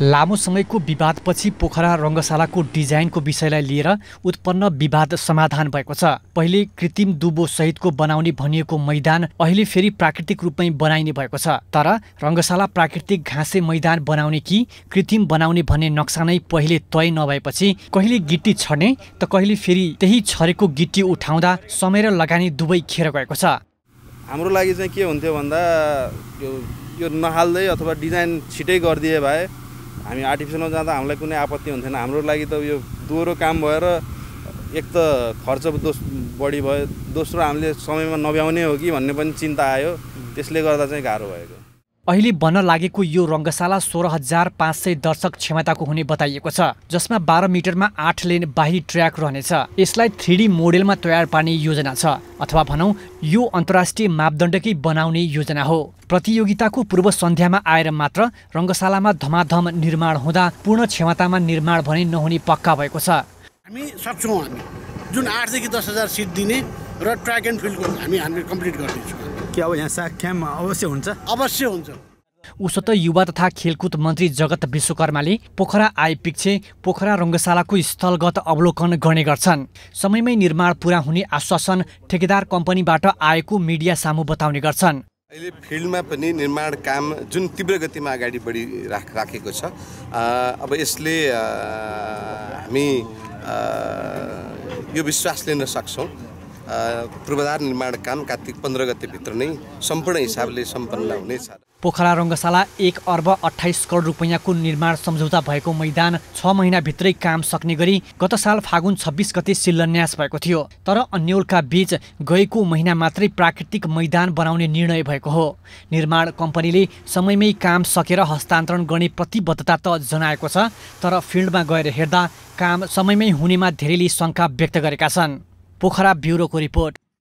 लामो समयको विवादपछि पोखरा रङ्गशालाको डिजाइनको विषयलाई लिएर उत्पन्न विवाद समाधान भएको छ। पहिले कृत्रिम दुबो सहितको बनाउने भनिएको मैदान अहिले फेरि प्राकृतिक रूपमै बनाइने भएको छ। तर रङ्गशाला प्राकृतिक घाँसे मैदान बनाउने कि कृत्रिम बनाउने भन्ने नक्सा नै पहिले तय नभएपछि कहिले गिट्टी छर्ने त कहिले फेरि त्यही छरेको गिट्टी उठाउँदा समय र लगानी दुवै खेर गएको छ। हाम्रो लागि चाहिँ के हुन्थ्यो भन्दा यो नहाल्दै अथवा डिजाइन छिटै गरिदिए भए हामी आर्टिफिसियलमा जाँदा हामीलाई कुनै आपत्ति हुन्थेन। हाम्रो लागि त यो दोहोरो काम भएर एक त खर्च दोस बढी भयो। दोस्रो हामीले समयमा नभ्याउने हो कि भन्ने पनि चिन्ता आयो। त्यसले गर्दा चाहिँ गाह्रो भएको। अहिले बन्न लागेको यो रङ्गशाला सोह्र हजार पाँच सय दर्शक क्षमताको हुने बताइएको छ जसमा बाह्र मिटरमा आठ लेन बाहिरी ट्र्याक रहनेछ। यसलाई थ्री मोडेलमा तयार पार्ने योजना छ अथवा भनौँ यो अन्तर्राष्ट्रिय मापदण्डकै बनाउने योजना हो। प्रतियोगिताको पूर्व सन्ध्यामा आएर मात्र रङ्गशालामा धमाधम निर्माण हुँदा पूर्ण क्षमतामा निर्माण भने नहुने पक्का भएको छ। हामी सक्छौँ हामी। जुन आठदेखि दस हजार सिट दिने र ट्र्याक एन्ड फिल्डको हामी हामी कम्प्लिट गरिदिन्छौँ कि अब यहाँ साग क्याम्प अवश्य हुन्छ? अवश्य हुन्छ। उसो त युवा तथा खेलकुद मन्त्री जगत विश्वकर्माले पोखरा आइपिच्छे पोखरा रङ्गशालाको स्थलगत अवलोकन गर्ने गर्छन्। समयमै निर्माण पुरा हुने आश्वासन ठेकेदार कम्पनीबाट आएको मिडिया सामु बताउने गर्छन्। अहिले फिल्डमा पनि निर्माण काम जुन तीव्र गतिमा अगाडि बढी राखेको छ अब यसले हामी यो विश्वास लिन सक्छौँ। पूर्वाधार निर्माण काम कार्तिक पन्ध्र गतेभित्र नै सम्पूर्ण हिसाबले सम्पन्न हुनेछ पोखरा रङ्गशाला एक अर्ब अठाइस करोड रुपियाँको निर्माण सम्झौता भएको मैदान छ महिनाभित्रै काम सक्ने गरी गत साल फागुन छब्बिस गते शिलान्यास भएको थियो। तर अन्यलका बीच गएको महिना मात्रै प्राकृतिक मैदान बनाउने निर्णय भएको हो। निर्माण कम्पनीले समयमै काम सकेर हस्तान्तरण गर्ने प्रतिबद्धता त जनाएको छ तर फिल्डमा गएर हेर्दा काम समयमै हुनेमा धेरैले शङ्का व्यक्त गरेका छन्। पोखरा ब्युरोको रिपोर्ट।